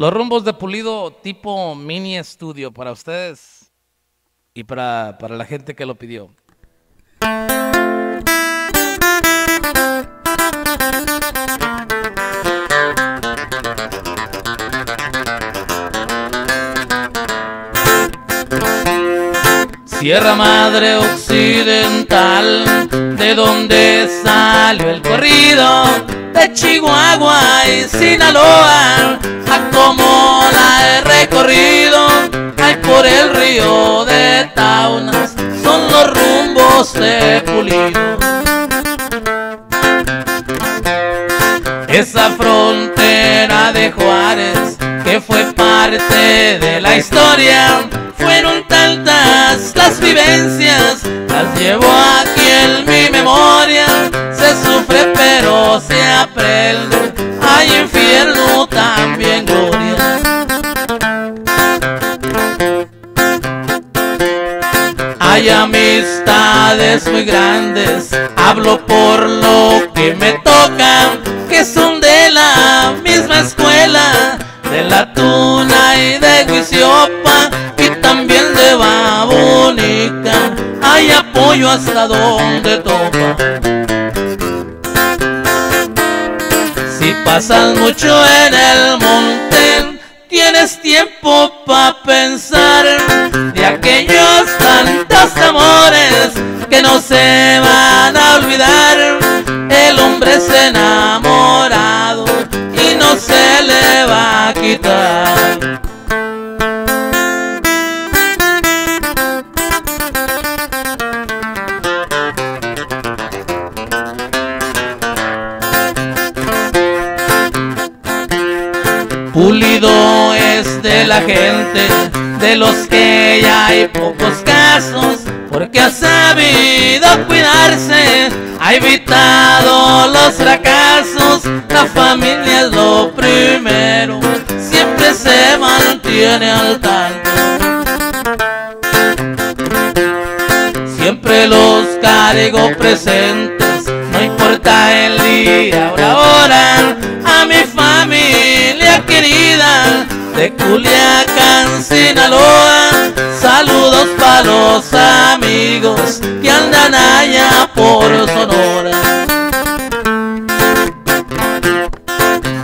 Los rumbos de pulido tipo mini estudio para ustedes y para, para la gente que lo pidió. Sierra Madre Occidental, de donde salió el corrido de Chihuahua Sinaloa, a como la he recorrido, hay por el río de Taunas, son los rumbos de Pulido. Esa frontera de Juárez, que fue parte de la historia, fueron tantas las vivencias, las llevo aquí en mi memoria. Amistades muy grandes, hablo por lo que me toca, que son de la misma escuela, de la Tuna y de Guisiopa y también de Babonica. Hay apoyo hasta donde topa. Si pasas mucho en el monte, tienes tiempo para pensar de aquellos tantos amores que no se van a olvidar. El hombre es enamorado y no se le va a quitar. Pulido es de la gente, de los que ya hay pocos casos, porque ha sabido cuidarse, ha evitado los fracasos, la familia es lo primero, siempre se mantiene al tanto. Siempre los cargo presentes, no importa el día o la hora, querida de Culiacán, Sinaloa. Saludos para los amigos que andan allá por Sonora.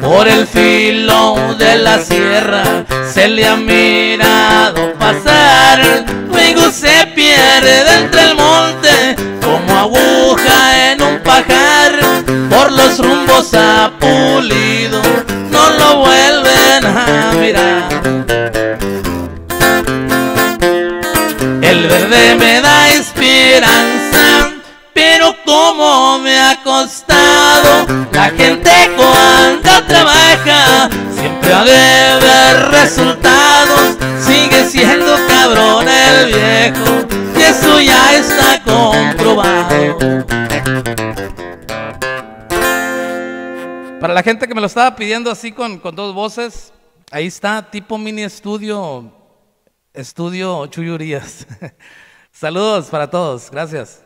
Por el filo de la sierra se le ha mirado pasar, verde me da esperanza, pero como me ha costado, la gente cuando trabaja siempre ha de ver resultados. Sigue siendo cabrón el viejo, y eso ya está comprobado. Para la gente que me lo estaba pidiendo así con, con dos voces, ahí está, tipo mini estudio, estudio Chuyurías. Saludos para todos, gracias.